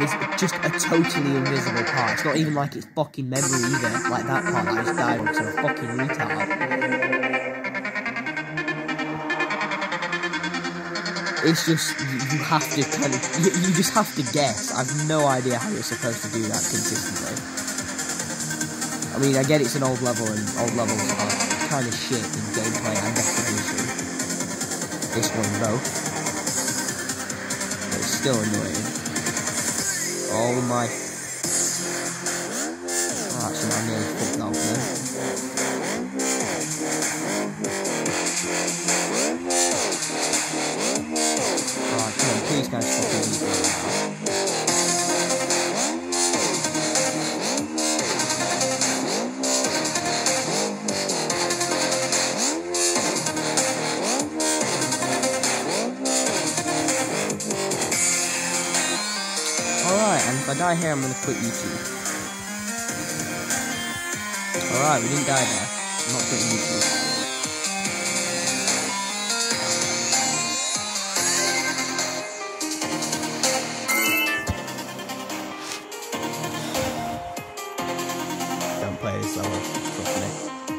It's just a totally invisible part. It's not even like it's fucking memory either. Like that part I just died on a fucking retard. It's just, you, have to kind of, you, you just have to guess. I've no idea how you're supposed to do that consistently. I mean, I get it's an old level and old levels are kind of shit in gameplay and execution. This one though. But it's still annoying. Oh my... and if I die here, I'm gonna quit YouTube. Alright, we didn't die there. I'm not quitting YouTube. Don't play this level.